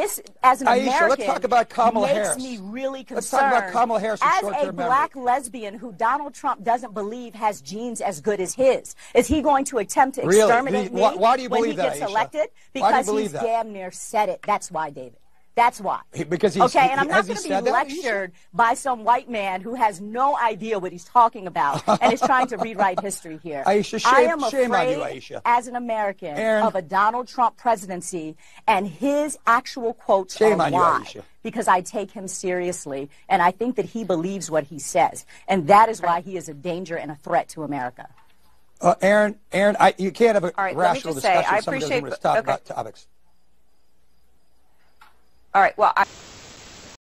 This, as an Aisha, let's talk about Kamala makes Harris. me really concerned. Let's talk about Kamala Harris As a short-term memory. black lesbian who Donald Trump doesn't believe has genes as good as his, is he going to attempt to Really? exterminate Do me why- why do you when believe he that, gets Aisha? elected? Why do you Because believe he's that? damn near said it. That's why, David. That's why. Because he's- okay, and I'm not going to be said that, lectured by some white man who has no idea what he's talking about and is trying to rewrite history here. Aisha, I shame- am shame on afraid, you, Aisha. as an American, Aaron. of a Donald Trump presidency and his actual quotes Shame are on you, why. Aisha. Because I take him seriously, and I think that he believes what he says, and that is why he is a danger and a threat to America. Uh, Aaron, Aaron, I, you can't have a All right, let me rational just say, discussion I if somebody doesn't appreciate want the- talk okay. about topics. All right. Well, I,